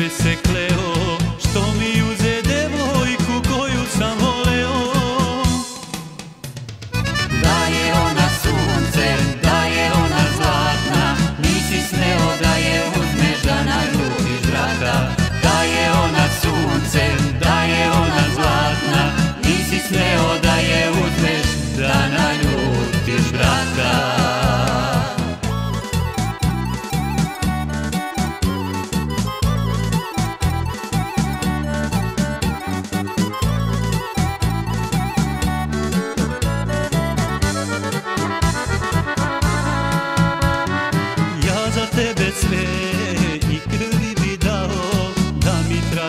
bicyclette.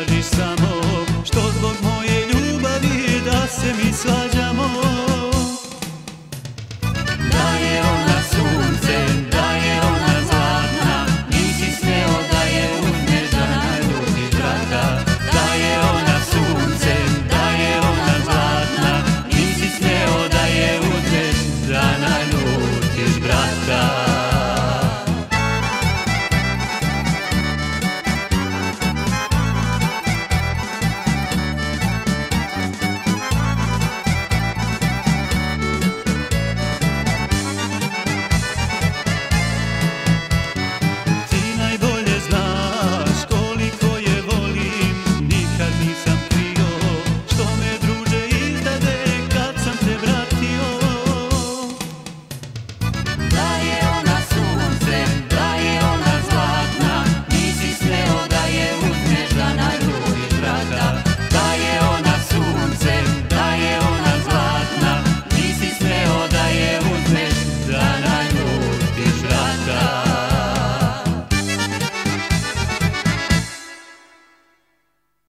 traži samo Što zbog moje ljubavi da se mi svađamo.